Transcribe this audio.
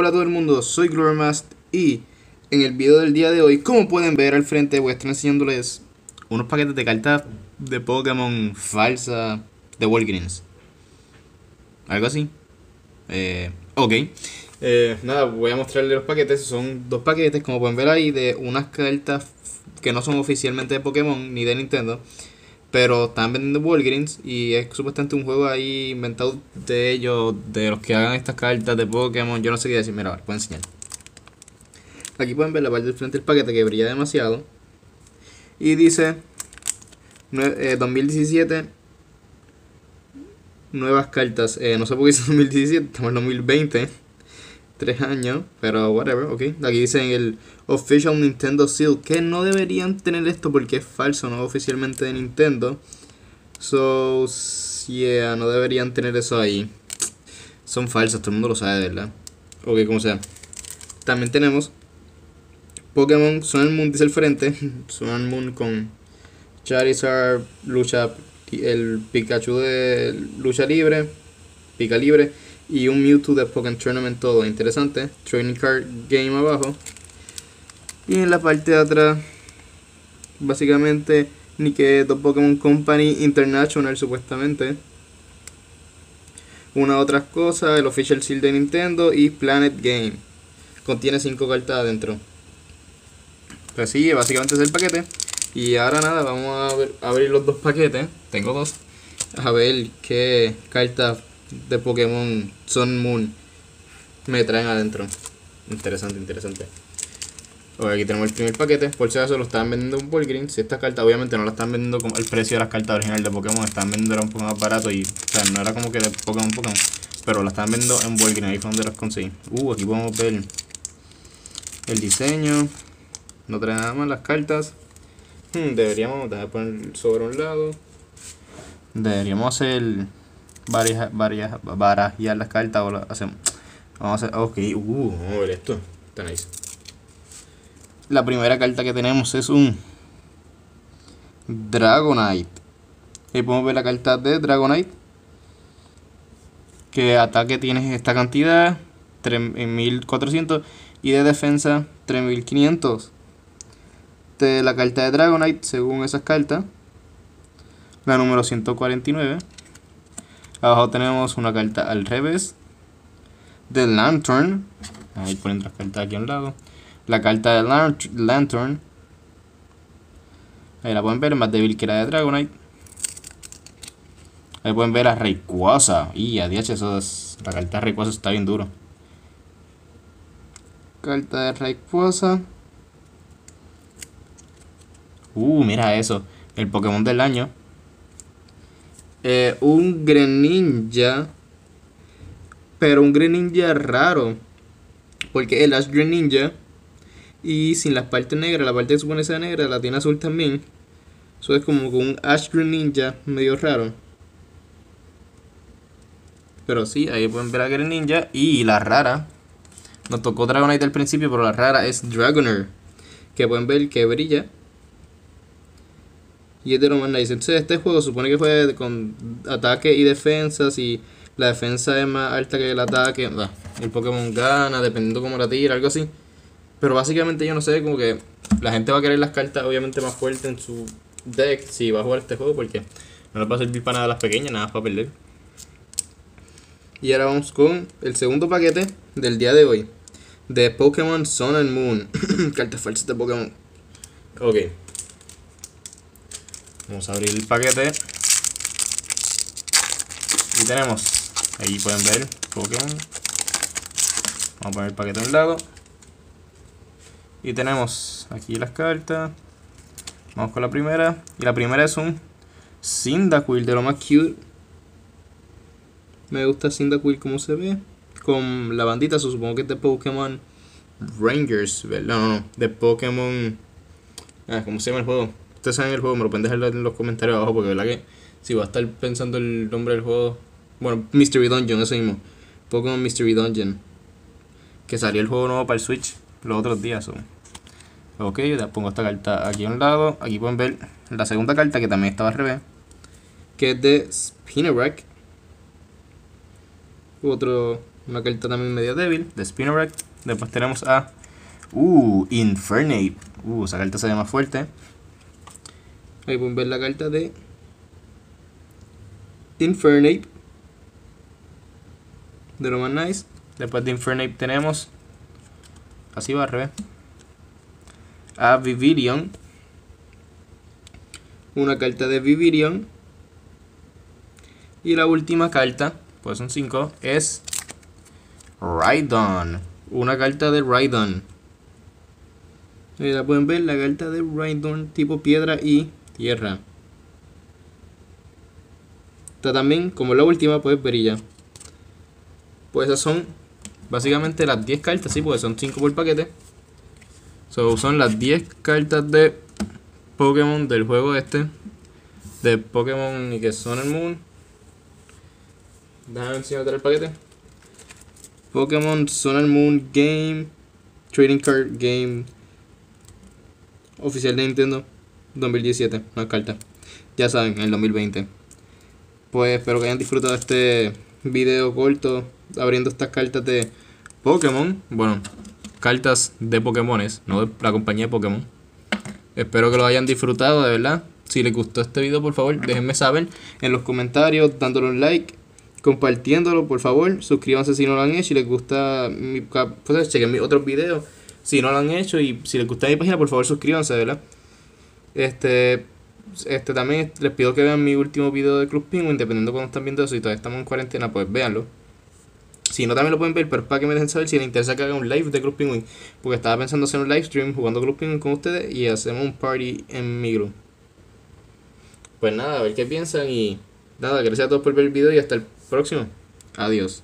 Hola a todo el mundo, soy Glormast y en el video del día de hoy, como pueden ver al frente, voy a estar enseñándoles unos paquetes de cartas de Pokémon falsa de Walgreens. Algo así. Eh, ok. Eh, nada, voy a mostrarles los paquetes. Son dos paquetes, como pueden ver ahí, de unas cartas que no son oficialmente de Pokémon ni de Nintendo. Pero están vendiendo Walgreens y es supuestamente un juego ahí inventado de ellos, de los que hagan estas cartas de Pokémon. Yo no sé qué decir, mira, les voy a enseñar. Aquí pueden ver la parte del frente del paquete que brilla demasiado. Y dice 2017 eh, nuevas cartas. Eh, no sé por qué dice 2017, estamos en 2020 tres años, pero whatever, ok. Aquí dicen el Official Nintendo Seal, que no deberían tener esto porque es falso, no oficialmente de Nintendo. So, yeah, no deberían tener eso ahí. Son falsas, todo el mundo lo sabe, ¿verdad? Ok, como sea. También tenemos Pokémon Sun Moon, dice el frente. Sun Moon con Charizard, lucha, el Pikachu de lucha libre, pica libre y un Mewtwo de Pokémon Tournament todo interesante. Training Card Game abajo. Y en la parte de atrás, básicamente, Niketo Pokémon Company International supuestamente. Una otras cosas, el Official Seal de Nintendo y Planet Game. Contiene 5 cartas adentro. Así, pues básicamente es el paquete. Y ahora nada, vamos a, abrir los dos paquetes. Tengo dos. A ver qué cartas de Pokémon Sun Moon me traen adentro. Interesante, interesante. aquí tenemos el primer paquete. Por si acaso lo estaban vendiendo en Walgreens. Si esta carta obviamente no la están vendiendo como el precio de las cartas originales de Pokémon. Están vendiendo un poco más barato y no era como que de Pokémon Pokémon. Pero la estaban vendiendo en Walgreens. Ahí fue donde las conseguí. Uh, aquí podemos ver el diseño. No trae nada más las cartas. Hmm, deberíamos poner sobre un lado. Deberíamos hacer varias, varias, barajear las cartas o hacemos. Vamos a hacer, ok, uh, vamos a ver esto. Está nice. La primera carta que tenemos es un Dragonite. Ahí podemos ver la carta de Dragonite. Que ataque tiene esta cantidad, 3400. Y de defensa, 3500. De la carta de Dragonite, según esas cartas. La número 149. Abajo tenemos una carta al revés. De Lantern. Ahí ponen las cartas aquí a un lado. La carta de Lantern. Ahí la pueden ver, más débil que la de Dragonite. Ahí pueden ver a Rayquaza. Y a DH, eso es, la carta de Rayquaza está bien duro. Carta de Rayquaza. Uh, mira eso. El Pokémon del año. Eh, un Greninja. Pero un Greninja raro. Porque el Ash Greninja. Y sin las partes negras. La parte que supone ser negra. La tiene azul también. Eso es como un Ash Greninja medio raro. Pero sí, ahí pueden ver a Greninja. Y la rara. Nos tocó Dragonite al principio, pero la rara es Dragonair. Que pueden ver que brilla. Y es de nice. Entonces este juego supone que fue con ataque y defensa. Si la defensa es más alta que el ataque, el Pokémon gana, dependiendo cómo la tira, algo así. Pero básicamente yo no sé, como que la gente va a querer las cartas obviamente más fuertes en su deck si va a jugar este juego porque no les va a servir para nada las pequeñas, nada para perder. Y ahora vamos con el segundo paquete del día de hoy. De Pokémon Sun and Moon. cartas falsas de Pokémon. Ok. Vamos a abrir el paquete. Y tenemos, ahí pueden ver Pokémon. Vamos a poner el paquete a un lado. Y tenemos aquí las cartas. Vamos con la primera. Y la primera es un Cyndaquil de lo más cute. Me gusta Cyndaquil como se ve. Con la bandita, supongo que es de Pokémon Rangers, ¿verdad? No, no, de Pokémon... Ah, ¿cómo se llama el juego? Ustedes saben el juego, me lo pueden dejar en los comentarios abajo porque verdad que si va a estar pensando el nombre del juego. Bueno, Mystery Dungeon, eso mismo. Pokémon Mystery Dungeon. Que salió el juego nuevo para el Switch los otros días. Ok, ya pongo esta carta aquí a un lado. Aquí pueden ver la segunda carta que también estaba al revés. Que es de Spinnerack. Otro una carta también medio débil, de Spinarak. Después tenemos a, uh, Infernape. Uh, esa carta se ve más fuerte. Ahí pueden ver la carta de Infernape. De lo más nice. Después de Infernape tenemos, así va al revés, a Vivirion. Una carta de Vivirion. Y la última carta, pues son 5, es Rhydon. Una carta de Rhydon. Ahí la pueden ver, la carta de Rhydon tipo piedra y tierra. Está también, como la última, pues brilla. Pues esas son básicamente las 10 cartas, sí, porque son 5 por paquete. So, son las 10 cartas de Pokémon del juego este. De Pokémon y que son el Moon. Déjame enseñarte el paquete. Pokémon Sun and Moon Game. Trading Card Game. Oficial de Nintendo. 2017. Una carta. Ya saben, en el 2020. Pues espero que hayan disfrutado este video corto. Abriendo estas cartas de Pokémon. Bueno, cartas de Pokémones. No de la compañía de Pokémon. Espero que lo hayan disfrutado, de verdad. Si les gustó este video, por favor, déjenme saber en los comentarios, dándole un like compartiéndolo, por favor. Suscríbanse si no lo han hecho. Si les gusta mi pues, chequen mis otros videos. Si no lo han hecho y si les gusta mi página, por favor suscríbanse, ¿verdad? Este, este también les pido que vean mi último video de Club Penguin, dependiendo de cuando están viendo eso. Si todavía estamos en cuarentena, pues véanlo. Si no, también lo pueden ver, pero para que me dejen saber si les interesa que haga un live de Club Penguin. Porque estaba pensando hacer un live stream jugando Club Penguin con ustedes y hacemos un party en mi grupo. Pues nada, a ver qué piensan y nada, gracias a todos por ver el video y hasta el próximo. Adiós.